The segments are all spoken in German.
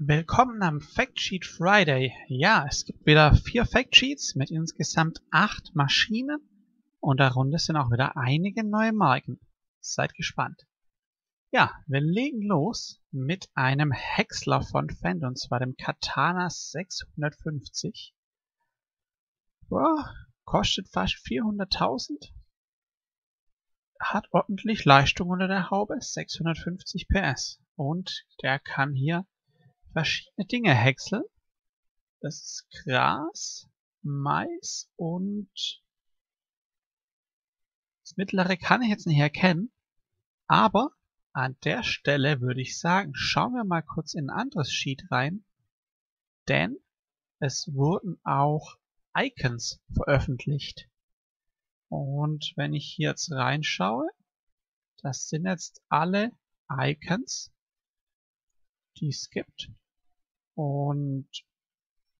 Willkommen am Factsheet Friday. Ja, es gibt wieder vier Factsheets mit insgesamt acht Maschinen und darunter sind auch wieder einige neue Marken. Seid gespannt. Ja, wir legen los mit einem Häcksler von Fendt und zwar dem Katana 650. Boah, kostet fast 400.000. Hat ordentlich Leistung unter der Haube, 650 PS. Und der kann hier verschiedene Dinge häckseln. Das ist Gras, Mais und das mittlere kann ich jetzt nicht erkennen. Aber an der Stelle würde ich sagen, schauen wir mal kurz in ein anderes Sheet rein. Denn es wurden auch Icons veröffentlicht. Und wenn ich hier jetzt reinschaue, das sind jetzt alle Icons, die es gibt. Und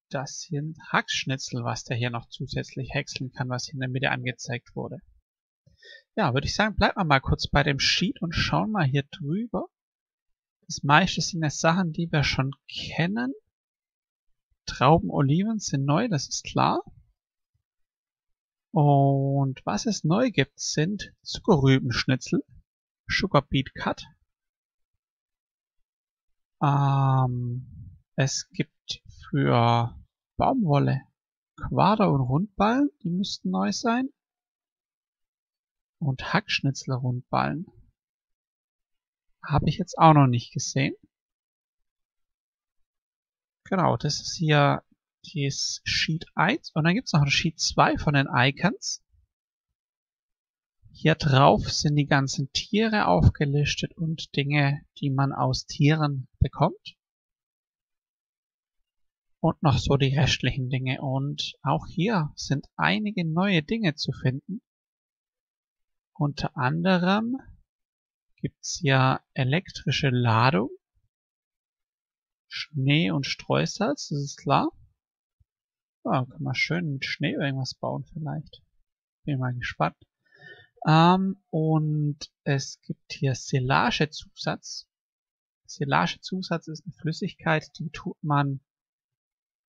das sind Hackschnitzel, was der hier noch zusätzlich häckseln kann, was hier in der Mitte angezeigt wurde. Ja, würde ich sagen, bleiben wir mal kurz bei dem Sheet und schauen mal hier drüber. Das meiste sind ja Sachen, die wir schon kennen. Trauben, Oliven sind neu, das ist klar. Und was es neu gibt, sind Zuckerrübenschnitzel, Sugar Beet Cut, ähm, es gibt für Baumwolle Quader und Rundballen, die müssten neu sein. Und Hackschnitzel Rundballen habe ich jetzt auch noch nicht gesehen. Genau, das ist hier das Sheet 1 und dann gibt es noch ein Sheet 2 von den Icons. Hier drauf sind die ganzen Tiere aufgelistet und Dinge, die man aus Tieren bekommt. Und noch so die restlichen Dinge. Und auch hier sind einige neue Dinge zu finden. Unter anderem gibt's ja elektrische Ladung, Schnee und Streusalz, das ist klar. Ja, kann man schön mit Schnee irgendwas bauen vielleicht. Bin mal gespannt. Ähm, und es gibt hier Silagezusatz. Silagezusatz ist eine Flüssigkeit, die tut man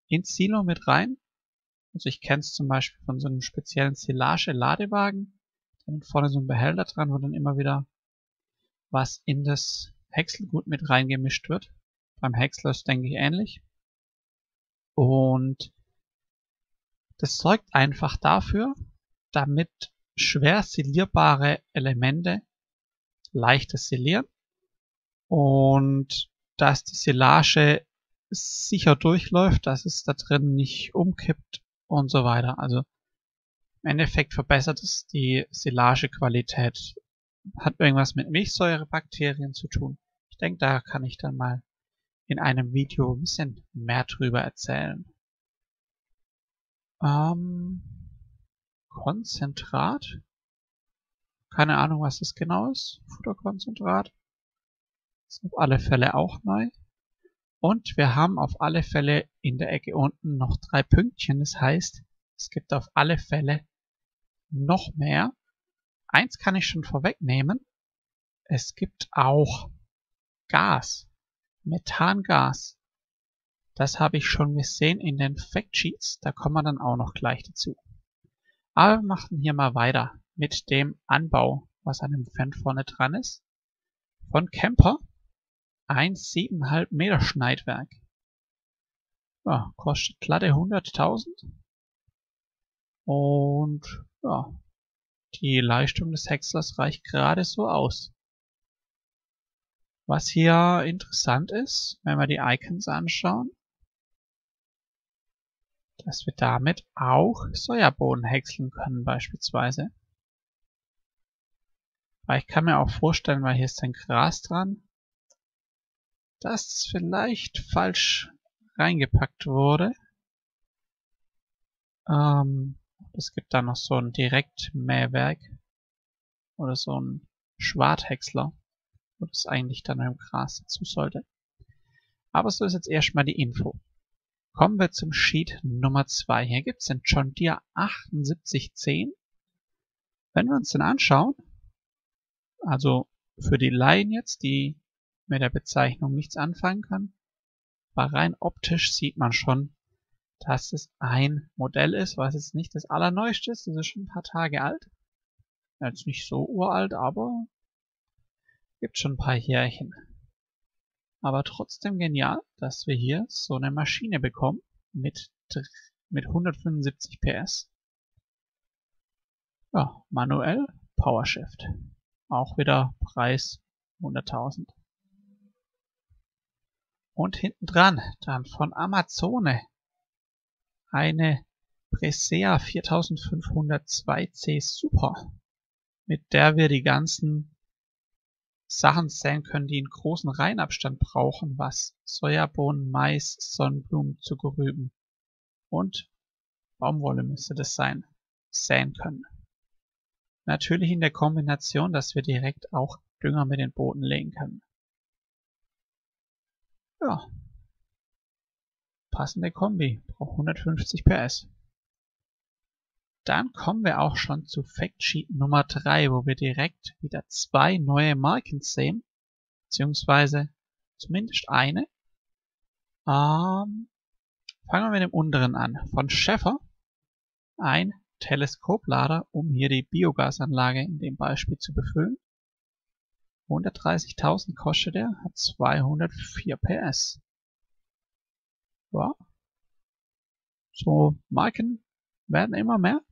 ins Silo mit rein. Also ich kenne es zum Beispiel von so einem speziellen Silage-Ladewagen. Da hat vorne so ein Behälter dran, wo dann immer wieder was in das Häckselgut mit reingemischt wird. Beim Häcksler ist denke ich ähnlich. Und das sorgt einfach dafür, damit schwer silierbare Elemente leichter silieren und dass die Silage sicher durchläuft, dass es da drin nicht umkippt und so weiter. Also im Endeffekt verbessert es die Silagequalität. Hat irgendwas mit Milchsäurebakterien zu tun. Ich denke, da kann ich dann mal in einem Video ein bisschen mehr drüber erzählen. Ähm, Konzentrat. Keine Ahnung, was das genau ist. Futterkonzentrat. Ist auf alle Fälle auch neu. Und wir haben auf alle Fälle in der Ecke unten noch drei Pünktchen. Das heißt, es gibt auf alle Fälle noch mehr. Eins kann ich schon vorwegnehmen. Es gibt auch Gas. Methangas. Das habe ich schon gesehen in den Factsheets. Da kommen wir dann auch noch gleich dazu. Aber wir machen hier mal weiter mit dem Anbau, was an dem Fan vorne dran ist. Von Camper ein 7,5 Meter Schneidwerk. Ja, kostet glatte 100.000. Und ja, die Leistung des Häckslers reicht gerade so aus. Was hier interessant ist, wenn wir die Icons anschauen, dass wir damit auch Sojabohnen häckseln können beispielsweise. Aber ich kann mir auch vorstellen, weil hier ist ein Gras dran, dass es vielleicht falsch reingepackt wurde. Ähm, es gibt da noch so ein Direktmähwerk oder so ein Schwarthäcksler, wo das eigentlich dann im Gras dazu sollte. Aber so ist jetzt erstmal die Info. Kommen wir zum Sheet Nummer 2. Hier gibt es den John Deere 7810. Wenn wir uns den anschauen, also für die Laien jetzt, die mit der Bezeichnung nichts anfangen kann, Aber rein optisch sieht man schon, dass es ein Modell ist, was jetzt nicht das allerneueste ist. Das ist schon ein paar Tage alt. Jetzt nicht so uralt, aber gibt schon ein paar Jährchen. Aber trotzdem genial, dass wir hier so eine Maschine bekommen mit, mit 175 PS. Ja, manuell PowerShift. Auch wieder Preis 100.000. Und hinten dran dann von Amazone eine Presea 4502C Super, mit der wir die ganzen Sachen zählen können, die einen großen Reihenabstand brauchen, was Sojabohnen, Mais, Sonnenblumen, Zuckerrüben und Baumwolle müsste das sein, säen können. Natürlich in der Kombination, dass wir direkt auch Dünger mit den Booten legen können. Ja. Passende Kombi, braucht 150 PS. Dann kommen wir auch schon zu Factsheet Nummer 3, wo wir direkt wieder zwei neue Marken sehen, beziehungsweise zumindest eine. Ähm, fangen wir mit dem unteren an. Von Schäfer ein Teleskoplader, um hier die Biogasanlage in dem Beispiel zu befüllen. 130.000 kostet er, hat 204 PS. Ja. So, Marken werden immer mehr.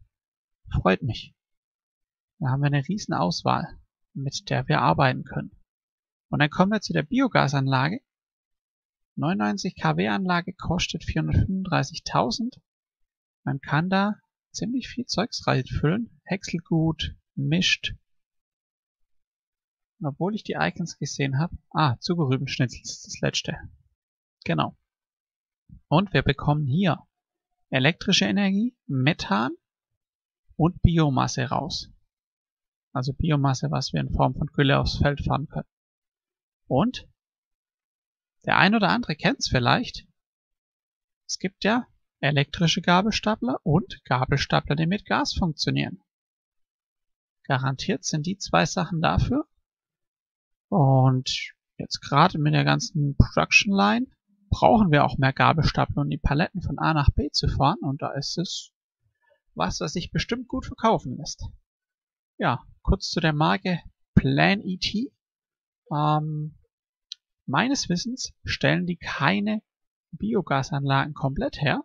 Freut mich. Da haben wir eine riesen Auswahl, mit der wir arbeiten können. Und dann kommen wir zu der Biogasanlage. 99 kW Anlage kostet 435.000. Man kann da ziemlich viel Zeugs reinfüllen. Häckselgut, mischt. Und obwohl ich die Icons gesehen habe. Ah, Zugerübenschnitzel ist das letzte. Genau. Und wir bekommen hier elektrische Energie, Methan und Biomasse raus. Also Biomasse, was wir in Form von Gülle aufs Feld fahren können. Und der ein oder andere kennt es vielleicht. Es gibt ja elektrische Gabelstapler und Gabelstapler, die mit Gas funktionieren. Garantiert sind die zwei Sachen dafür. Und jetzt gerade mit der ganzen Production Line brauchen wir auch mehr Gabelstapler, um die Paletten von A nach B zu fahren. Und da ist es was, was sich bestimmt gut verkaufen lässt. Ja, kurz zu der Marke Plan ET. Ähm, meines Wissens stellen die keine Biogasanlagen komplett her.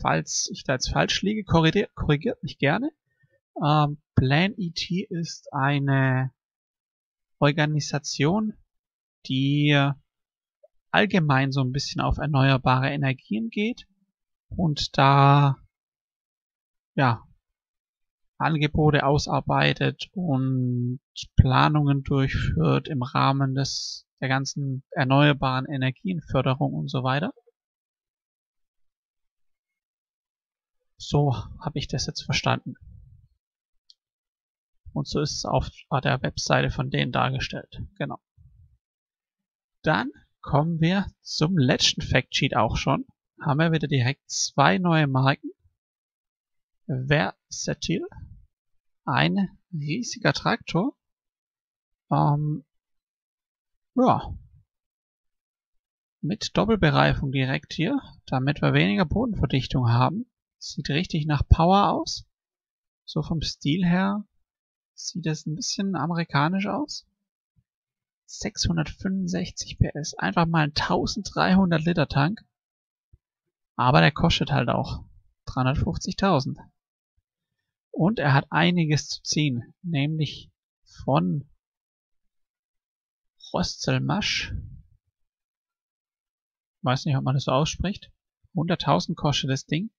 Falls ich da jetzt falsch liege, korrigiert, korrigiert mich gerne. Ähm, Plan ET ist eine Organisation, die allgemein so ein bisschen auf erneuerbare Energien geht und da ja, Angebote ausarbeitet und Planungen durchführt im Rahmen des der ganzen erneuerbaren Energienförderung und so weiter. So habe ich das jetzt verstanden. Und so ist es auf der Webseite von denen dargestellt. Genau. Dann kommen wir zum letzten Factsheet auch schon. Haben wir wieder direkt zwei neue Marken. Versatil. Ein riesiger Traktor. Ähm, ja. Mit Doppelbereifung direkt hier, damit wir weniger Bodenverdichtung haben. Sieht richtig nach Power aus. So vom Stil her sieht es ein bisschen amerikanisch aus. 665 PS, einfach mal ein 1300 Liter Tank. Aber der kostet halt auch 350.000. Und er hat einiges zu ziehen, nämlich von Rostelmasch. Weiß nicht, ob man das so ausspricht. 100.000 kostet das Ding.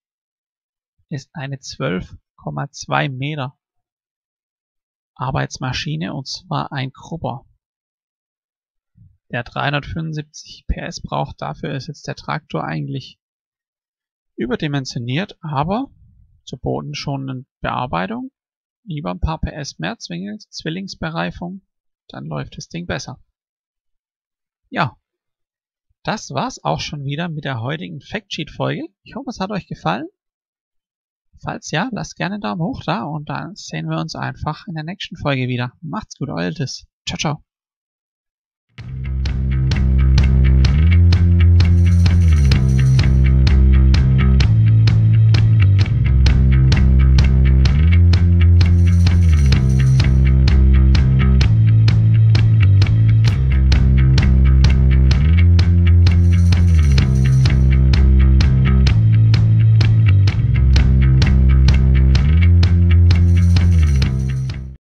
Ist eine 12,2 Meter Arbeitsmaschine und zwar ein Grubber. Der 375 PS braucht, dafür ist jetzt der Traktor eigentlich überdimensioniert, aber zur bodenschonenden Bearbeitung. Lieber ein paar PS mehr Zwillingsbereifung, dann läuft das Ding besser. Ja, das war's auch schon wieder mit der heutigen Factsheet-Folge. Ich hoffe, es hat euch gefallen. Falls ja, lasst gerne einen Daumen hoch da und dann sehen wir uns einfach in der nächsten Folge wieder. Macht's gut, euer Ciao, ciao.